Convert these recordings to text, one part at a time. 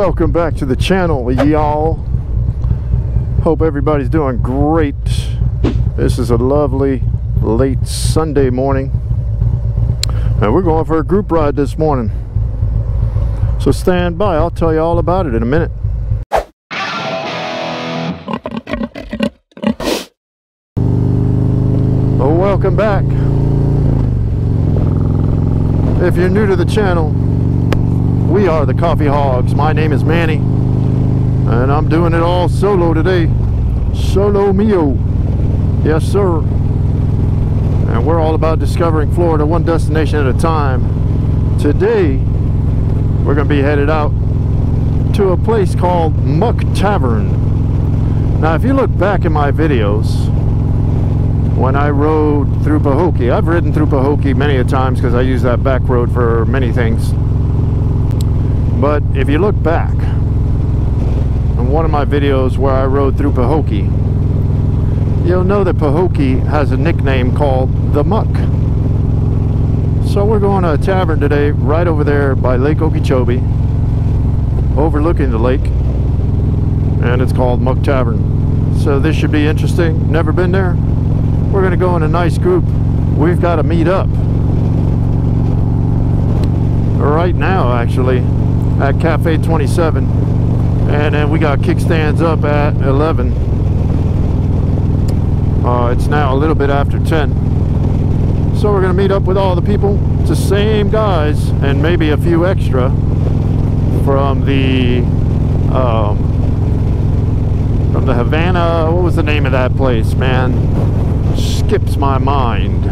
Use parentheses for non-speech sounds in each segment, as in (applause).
welcome back to the channel y'all. Hope everybody's doing great. This is a lovely late Sunday morning. And we're going for a group ride this morning. So stand by. I'll tell you all about it in a minute. Oh welcome back. If you're new to the channel we are the Coffee Hogs. My name is Manny, and I'm doing it all solo today. Solo mio. Yes, sir. And we're all about discovering Florida one destination at a time. Today, we're going to be headed out to a place called Muck Tavern. Now, if you look back in my videos, when I rode through Pahokee, I've ridden through Pahokee many a times because I use that back road for many things but if you look back on one of my videos where I rode through Pahokee, you'll know that Pahokee has a nickname called the Muck. So we're going to a tavern today right over there by Lake Okeechobee, overlooking the lake, and it's called Muck Tavern. So this should be interesting. Never been there. We're going to go in a nice group. We've got to meet up. Right now, actually, at Cafe 27 and then we got kickstands up at 11 uh, it's now a little bit after 10 so we're gonna meet up with all the people it's the same guys and maybe a few extra from the um, from the Havana what was the name of that place man? Skips my mind.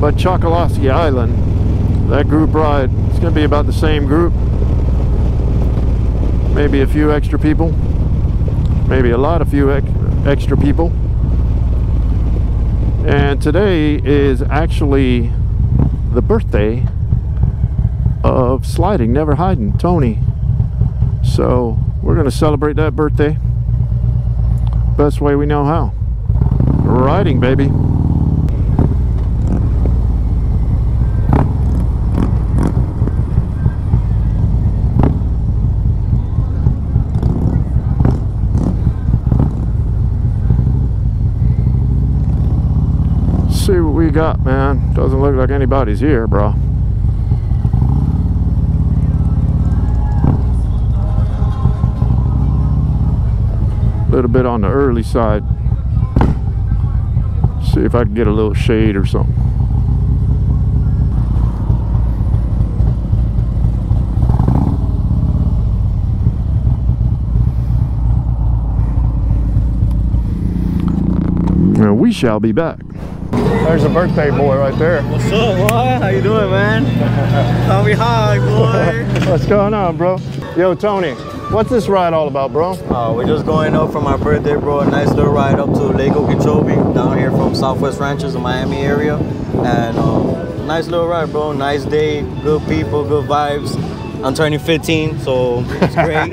But Chokoloskee Island that group ride it's gonna be about the same group maybe a few extra people. Maybe a lot of few extra people. And today is actually the birthday of sliding never hiding Tony. So we're gonna celebrate that birthday. Best way we know how. Riding baby we got, man. Doesn't look like anybody's here, bro. A little bit on the early side. See if I can get a little shade or something. And we shall be back. There's a birthday boy right there. What's up, boy? How you doing, man? Tommy Hog, boy. (laughs) What's going on, bro? Yo, Tony, what's this ride all about, bro? Uh, we're just going up for my birthday, bro. A nice little ride up to Lake Okeechobee, down here from Southwest Ranches, the Miami area. And um, nice little ride, bro. Nice day, good people, good vibes. I'm turning 15, so it's great. (laughs)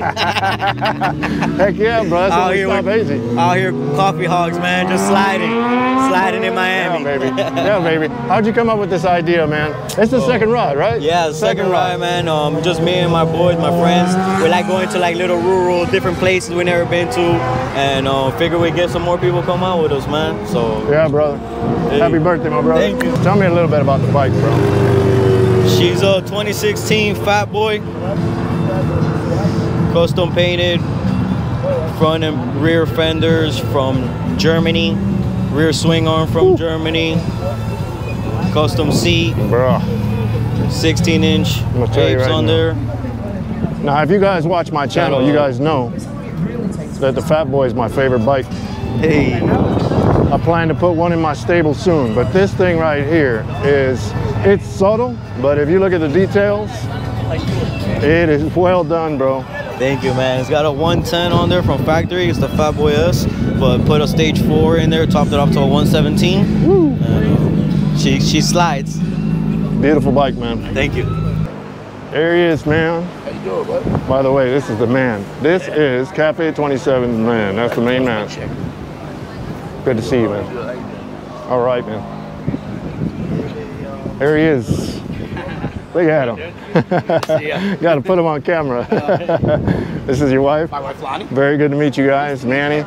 Heck yeah, bro. That's out here with, easy. Out here, coffee hogs, man, just sliding, sliding in Miami. Yeah, baby. yeah, baby. How'd you come up with this idea, man? It's the oh, second ride, right? Yeah, second, second ride, ride, man. Um, just me and my boys, my friends. We like going to like little rural, different places we never been to, and uh, figure we get some more people come out with us, man. So yeah, brother. Hey. Happy birthday, my brother. Thank you. Tell me a little bit about the bike, bro. She's a 2016 Fat Boy. Custom painted front and rear fenders from Germany. Rear swing arm from Ooh. Germany. Custom seat. Bruh. 16 inch apes right on now. there. Now, if you guys watch my channel, you guys know that the Fat Boy is my favorite bike. Hey. I plan to put one in my stable soon, but this thing right here is it's subtle, but if you look at the details, it is well done, bro. Thank you, man. It's got a 110 on there from factory. It's the Fat Boy S, but put a stage four in there, topped it off to a 117. Woo. Uh, she she slides. Beautiful bike, man. Thank you. There he is, man. How you doing, bud? By the way, this is the man. This is Cafe 27 man. That's the main man. Good to see you, man. All right, man. There he is. Look at him. (laughs) Got to put him on camera. (laughs) (laughs) this is your wife? My wife Lonnie. Very good to meet you guys. Manny.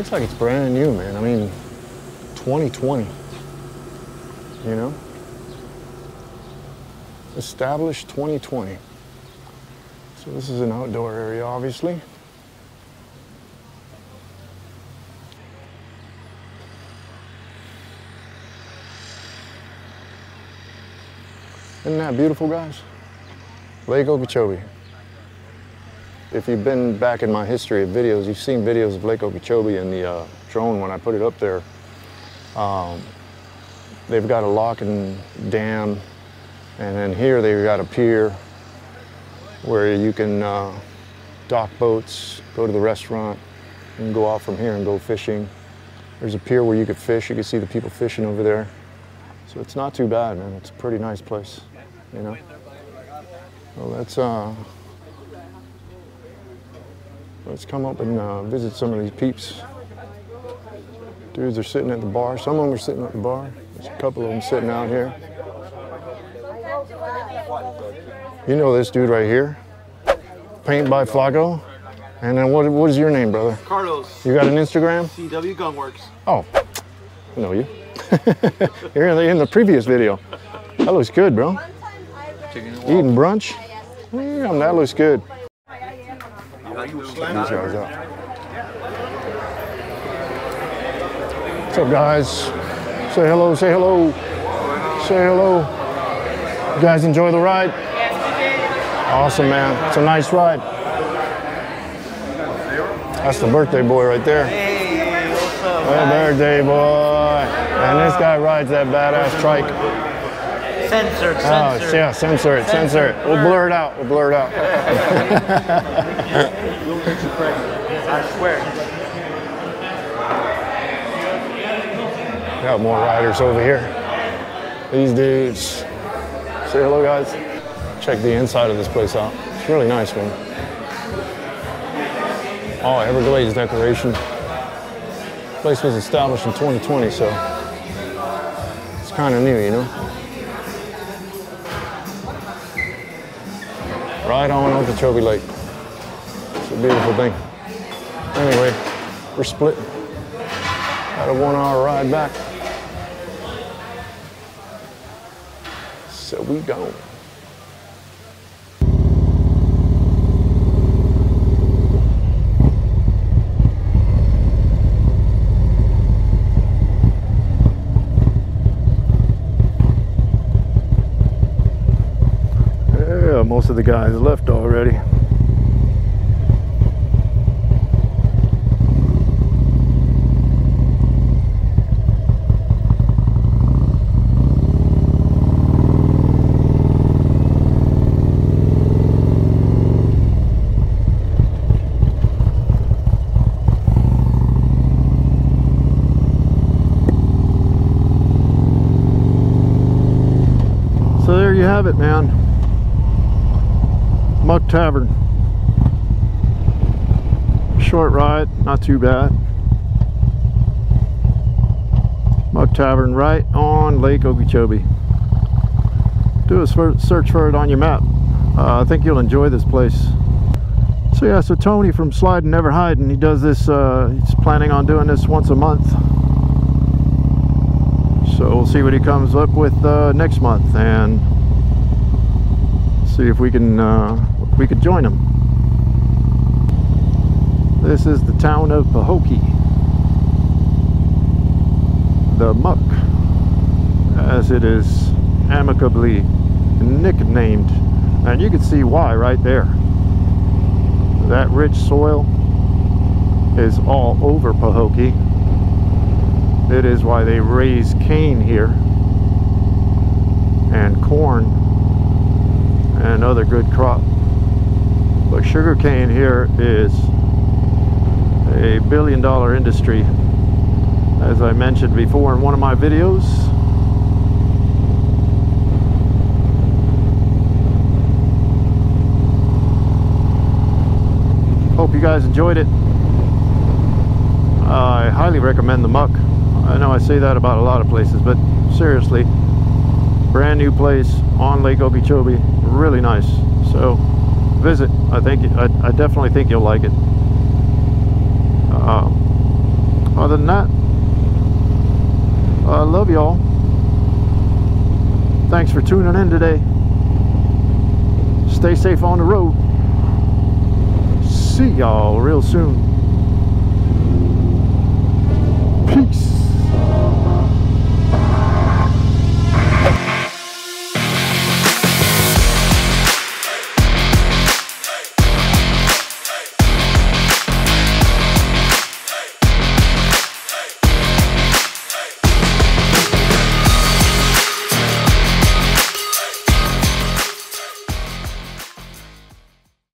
Looks like it's brand new, man. I mean, 2020. You know? Established 2020. So this is an outdoor area, obviously. Isn't that beautiful, guys? Lake Okeechobee. If you've been back in my history of videos, you've seen videos of Lake Okeechobee and the uh, drone when I put it up there. Um, they've got a lock and dam, and then here they've got a pier where you can uh, dock boats, go to the restaurant, and go out from here and go fishing. There's a pier where you could fish. You can see the people fishing over there. So it's not too bad, man. It's a pretty nice place, you know. Well, let's uh, let's come up and uh, visit some of these peeps. Dudes are sitting at the bar. Some of them are sitting at the bar. There's a couple of them sitting out here. You know this dude right here? Paint by Flaco. And then what, what is your name, brother? Carlos, You got an Instagram? CW Gunworks. Oh, I know you. (laughs) You're in the, in the previous video. That looks good, bro. Eating brunch? Yeah, that looks good. These guys out. What's up, guys? Say hello, say hello. Say hello. You guys enjoy the ride? Awesome, man. It's a nice ride. That's the birthday boy right there. Hey, what's up? Hey, birthday boy. And this guy rides that badass trike. Censored, Oh, yeah, censor it, censor it. We'll blur it out, we'll blur it out. (laughs) I swear. Got more riders over here. These dudes. Say hello, guys. Check the inside of this place out. It's really nice, man. Oh, Everglades decoration. Place was established in 2020, so it's kind of new, you know. Right on Okeechobee Lake. Beautiful thing. Anyway, we're splitting. Got a one hour ride back. So we go. Yeah, most of the guys left already. Have it, man. Muck Tavern. Short ride, not too bad. Muck Tavern right on Lake Okeechobee. Do a search for it on your map. Uh, I think you'll enjoy this place. So yeah, so Tony from Slide and Never Hide, and he does this, uh, he's planning on doing this once a month. So we'll see what he comes up with uh, next month and see if we can uh, if we could join them. This is the town of Pahokee. The Muck, as it is amicably nicknamed. And you can see why right there. That rich soil is all over Pahokee. It is why they raise cane here and corn and other good crop. But sugar cane here is a billion dollar industry. As I mentioned before in one of my videos, hope you guys enjoyed it. I highly recommend the muck. I know I say that about a lot of places, but seriously, brand new place on Lake Okeechobee, really nice. So visit. I think I, I definitely think you'll like it. Uh, other than that, I love y'all. Thanks for tuning in today. Stay safe on the road. See y'all real soon. Peace.